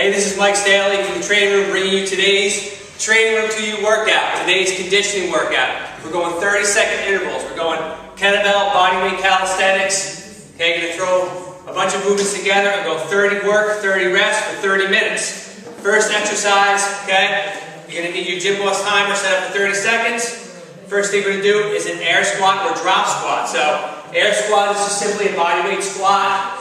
Hey, this is Mike Stehle from the training room bringing you today's training room to you workout, today's conditioning workout. We're going 30 second intervals. We're going kettlebell, bodyweight calisthenics. Okay, gonna throw a bunch of movements together and go 30 work, 30 rest for 30 minutes. First exercise, okay, you're gonna need your Gymboss timer set up for 30 seconds. First thing we're gonna do is an air squat or drop squat. So, air squat is just simply a bodyweight squat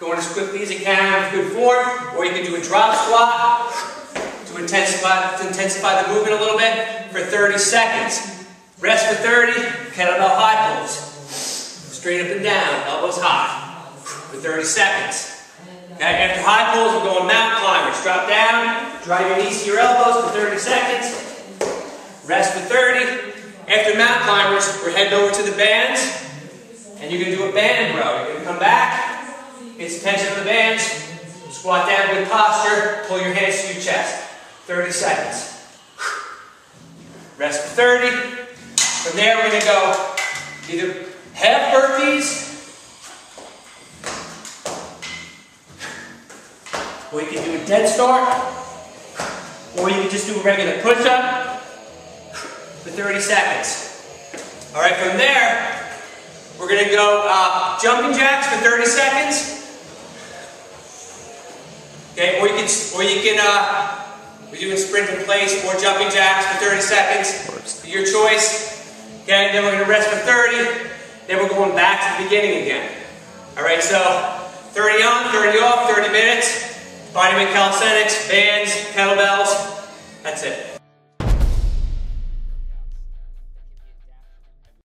Going as quickly as you can with good form, or you can do a drop squat to intensify, to intensify the movement a little bit for 30 seconds. Rest for 30, kettlebell high pulls. Straight up and down, elbows high for 30 seconds. Okay, after high pulls, we're going mountain climbers. Drop down, drive your knees to your elbows for 30 seconds. Rest for 30. After mountain climbers, we're heading over to the bands, and you're going to do a band row. You're going to come back, Tension on the bands. Squat down, good posture. Pull your hands to your chest. 30 seconds. Rest for 30. From there, we're going to go either half burpees, or you can do a dead start, or you can just do a regular push-up for 30 seconds. All right, from there, we're going to go uh, jumping jacks for 30 seconds. Okay, or you can, or you can, uh, we do a sprint in place or jumping jacks for 30 seconds. Your choice. Okay, then we're to rest for 30. Then we're going back to the beginning again. All right, so 30 on, 30 off, 30 minutes. Bodyweight calisthenics, bands, kettlebells. That's it.